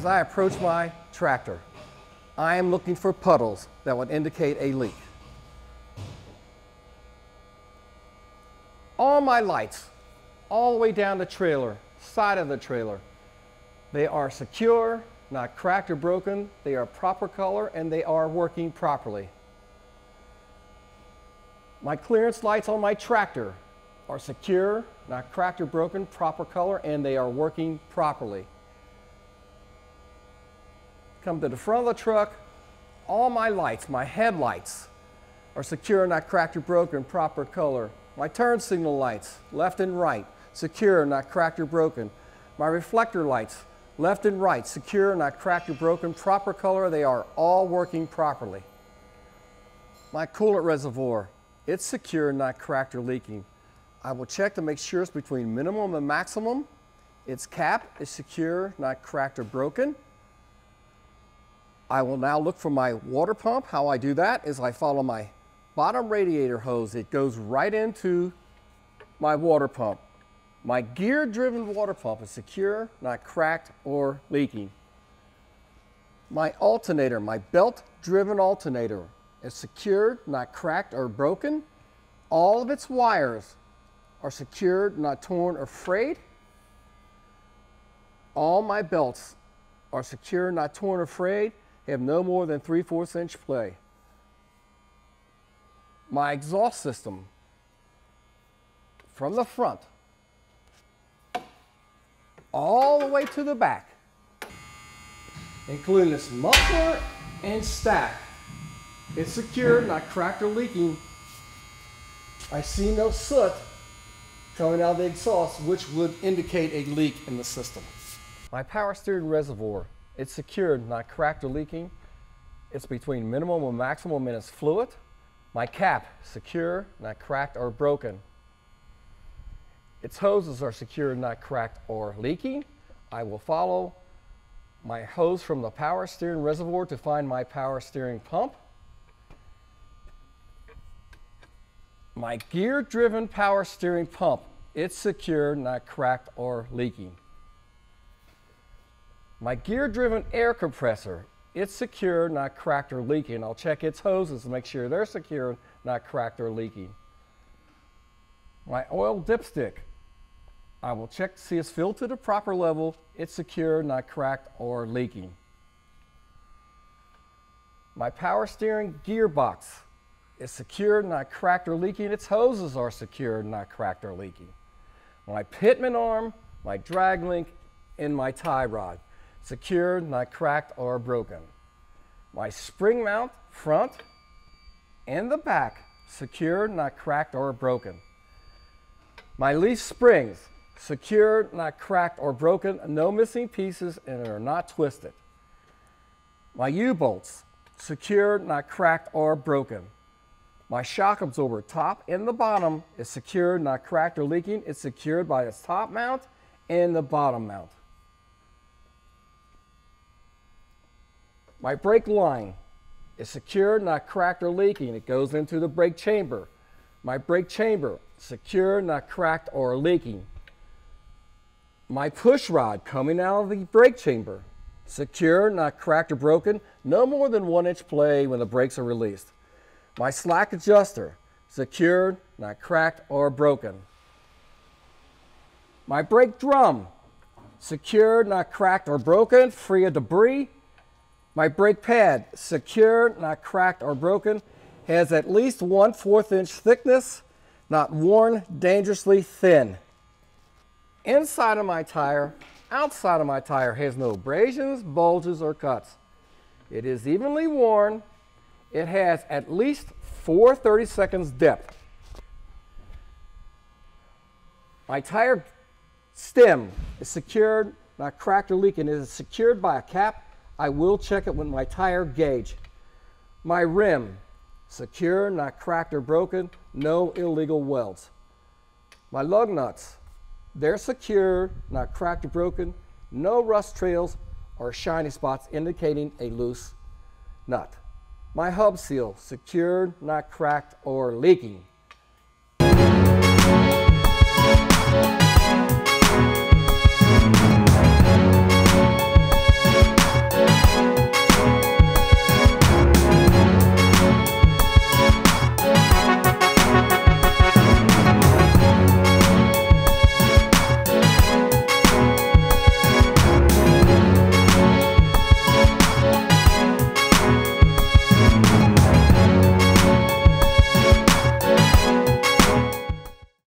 As I approach my tractor, I am looking for puddles that would indicate a leak. All my lights, all the way down the trailer, side of the trailer, they are secure, not cracked or broken, they are proper color, and they are working properly. My clearance lights on my tractor are secure, not cracked or broken, proper color, and they are working properly. Come to the front of the truck, all my lights, my headlights, are secure, not cracked or broken, proper color. My turn signal lights, left and right, secure, not cracked or broken. My reflector lights, left and right, secure, not cracked or broken, proper color, they are all working properly. My coolant reservoir, it's secure, not cracked or leaking. I will check to make sure it's between minimum and maximum. Its cap is secure, not cracked or broken. I will now look for my water pump. How I do that is I follow my bottom radiator hose. It goes right into my water pump. My gear-driven water pump is secure, not cracked or leaking. My alternator, my belt-driven alternator, is secured, not cracked or broken. All of its wires are secured, not torn or frayed. All my belts are secure, not torn or frayed, have no more than 3 4 inch play. My exhaust system from the front all the way to the back, including this muffler and stack. It's secure, not cracked or leaking. I see no soot coming out of the exhaust, which would indicate a leak in the system. My power steering reservoir, it's secured, not cracked or leaking. It's between minimum and maximum in its fluid. My cap, secure, not cracked or broken. Its hoses are secure, not cracked or leaking. I will follow my hose from the power steering reservoir to find my power steering pump. My gear-driven power steering pump, it's secure, not cracked or leaking. My gear-driven air compressor, it's secure, not cracked or leaking. I'll check its hoses to make sure they're secure, not cracked or leaking. My oil dipstick, I will check to see it's filled to the proper level, it's secure, not cracked or leaking. My power steering gearbox is secure, not cracked or leaking. Its hoses are secure, not cracked or leaking. My pitman arm, my drag link, and my tie rod secured, not cracked or broken. My spring mount, front and the back, secured, not cracked or broken. My leaf springs, secured, not cracked or broken, no missing pieces, and are not twisted. My U-bolts, secured, not cracked or broken. My shock absorber, top and the bottom, is secured, not cracked or leaking. It's secured by its top mount and the bottom mount. My brake line is secured, not cracked or leaking. It goes into the brake chamber. My brake chamber, secure, not cracked or leaking. My push rod coming out of the brake chamber, secure, not cracked or broken, no more than one inch play when the brakes are released. My slack adjuster, secured, not cracked or broken. My brake drum, secured, not cracked or broken, free of debris, my brake pad, secure, not cracked or broken, has at least one fourth inch thickness, not worn, dangerously thin. Inside of my tire, outside of my tire has no abrasions, bulges, or cuts. It is evenly worn. It has at least four 30 seconds depth. My tire stem is secured, not cracked or leaking. It is secured by a cap I will check it with my tire gauge. My rim, secure, not cracked or broken, no illegal welds. My lug nuts, they're secure, not cracked or broken, no rust trails or shiny spots indicating a loose nut. My hub seal, secured, not cracked or leaking.